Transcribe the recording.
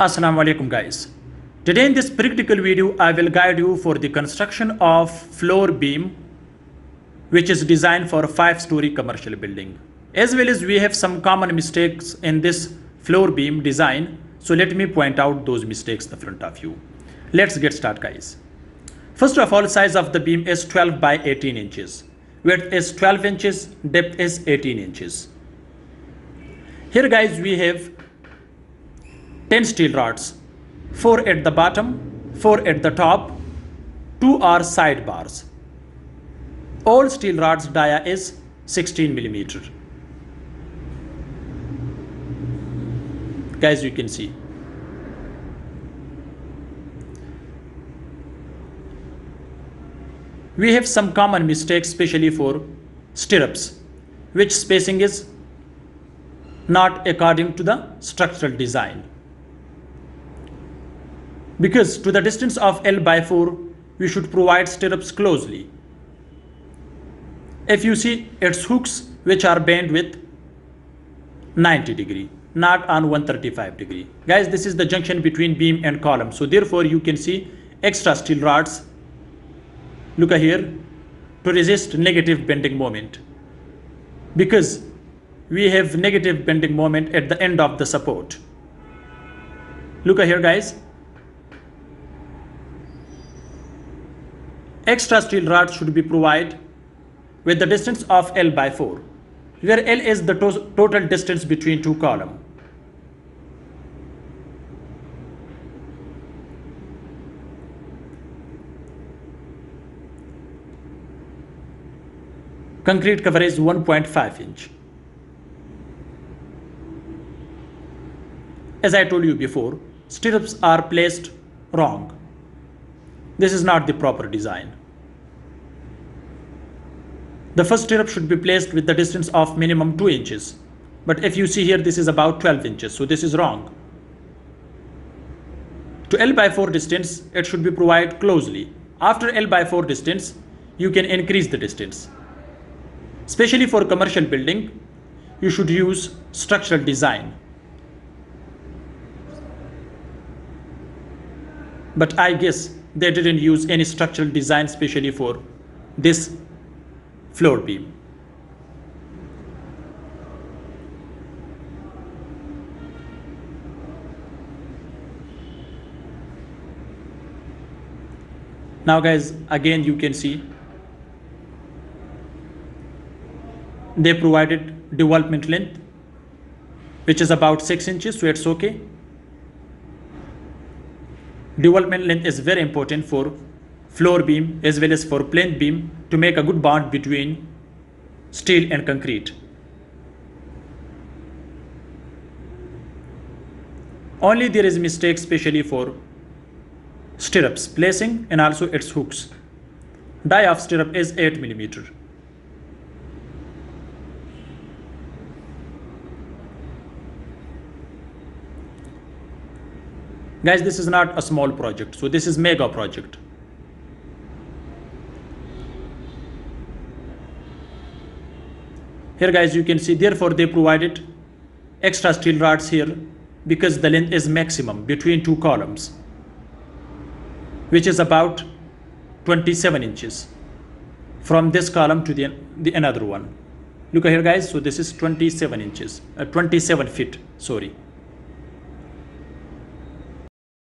Assalamu alaikum guys. Today in this practical video I will guide you for the construction of floor beam which is designed for a 5 story commercial building. As well as we have some common mistakes in this floor beam design so let me point out those mistakes in front of you. Let's get started guys. First of all size of the beam is 12 by 18 inches. Width is 12 inches, depth is 18 inches. Here guys we have 10 steel rods, 4 at the bottom, 4 at the top, 2 are side bars. All steel rods dia is 16 millimeter. Guys, you can see. We have some common mistakes, especially for stirrups, which spacing is not according to the structural design because to the distance of L by 4 we should provide stirrups closely. If you see its hooks which are bent with 90 degree not on 135 degree. Guys this is the junction between beam and column so therefore you can see extra steel rods look here to resist negative bending moment because we have negative bending moment at the end of the support. Look here guys Extra steel rod should be provided with the distance of L by 4, where L is the to total distance between two columns. Concrete cover is 1.5 inch. As I told you before, stirrups are placed wrong. This is not the proper design. The first stirrup should be placed with the distance of minimum 2 inches. But if you see here, this is about 12 inches, so this is wrong. To L by 4 distance, it should be provided closely. After L by 4 distance, you can increase the distance. Especially for commercial building, you should use structural design. But I guess they didn't use any structural design specially for this floor beam. Now guys, again you can see they provided development length which is about 6 inches so it's okay development length is very important for floor beam as well as for plinth beam to make a good bond between steel and concrete. Only there is mistake especially for stirrups placing and also its hooks. Die of stirrup is 8 millimeter. Guys, this is not a small project. So this is mega project. Here guys, you can see therefore they provided extra steel rods here because the length is maximum between two columns which is about 27 inches from this column to the, the another one. Look here guys. So this is 27 inches uh, 27 feet sorry